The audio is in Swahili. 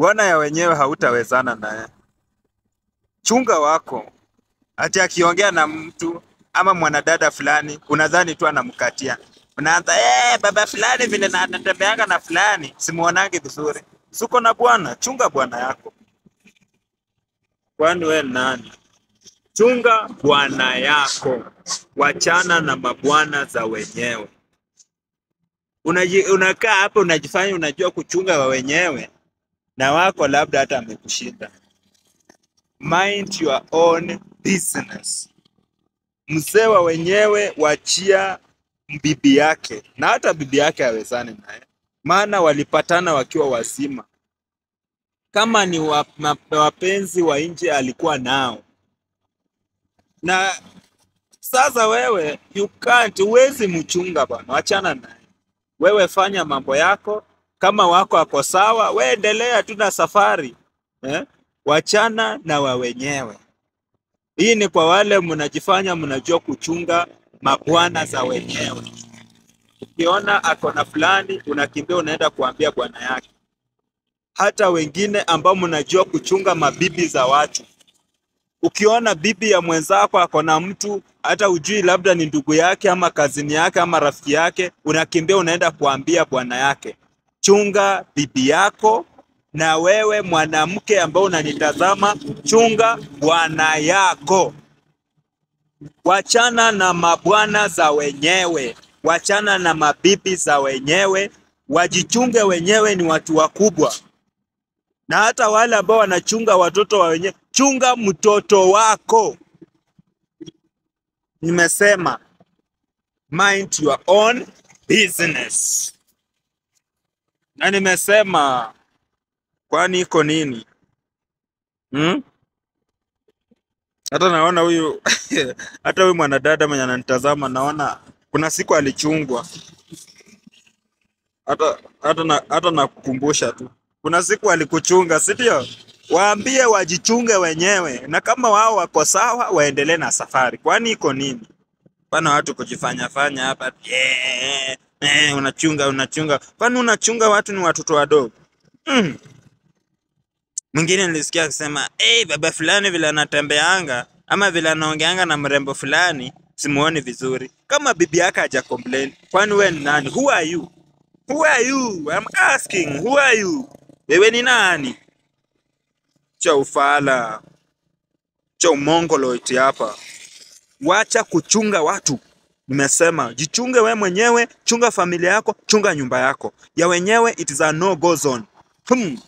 bwana ya wenyewe hautawezana naye. Chunga wako, ati akiongea na mtu ama mwanadada fulani, unadhani tu anamkatia, unaanza eh, baba fulani vile na anatembeanga na fulani, simuonangi vizuri. Suko na bwana, chunga bwana yako. Kwani we nani? Chunga bwana yako, wachana na mabwana za wenyewe. Unakaa hapa unajifanya unajua kuchunga wa wenyewe, na wako labda hata amekushinda. Mind your own business. Mzee wa wenyewe wachia bibi yake, na hata bibi yake awezane naye, maana walipatana wakiwa wazima. Kama ni wapenzi wa nje alikuwa nao, na sasa wewe you can't, huwezi mchunga bwana, wachana naye. Wewe fanya mambo yako, kama wako ako sawa, we endelea tu na safari eh? Wachana na wa wenyewe. Hii ni kwa wale mnajifanya mnajua kuchunga mabwana za wenyewe. Ukiona ako na fulani, unakimbia unaenda kuambia bwana yake. Hata wengine ambao mnajua kuchunga mabibi za watu, ukiona bibi ya mwenzako ako na mtu hata ujui labda ni ndugu yake ama kazini yake ama rafiki yake, unakimbia unaenda kuambia bwana yake. Chunga bibi yako, na wewe mwanamke ambao unanitazama, chunga bwana yako. Wachana na mabwana za wenyewe, wachana na mabibi za wenyewe, wajichunge wenyewe, ni watu wakubwa. Na hata wale ambao wanachunga watoto wa wenyewe, chunga mtoto wako. Nimesema mind your own business, na nimesema kwani iko nini hmm? Hata naona huyu hata huyu mwanadada mwenye ananitazama, naona kuna siku alichungwa. Hata hata na, hata nakukumbusha tu, kuna siku alikuchunga, si ndio? Waambie wajichunge wenyewe, na kama wao wako sawa, waendelee na safari. Kwani iko nini? Pana watu kujifanya fanya hapa yeah, eh, unachunga unachunga. Kwani unachunga watu ni watoto wadogo? Mm. Mwingine nilisikia akisema hey, baba fulani vile anatembeanga ama vile anaongeanga na mrembo fulani simuoni vizuri. Kama bibi yake haja complain, kwani wewe ni nani? Who are you? Who are you? I'm asking, who are you? Wewe ni nani? Cha ufala cha umongoloiti hapa. Wacha kuchunga watu. Nimesema jichunge we mwenyewe, chunga familia yako, chunga nyumba yako. Ya wenyewe it is a no go zone. Hmm.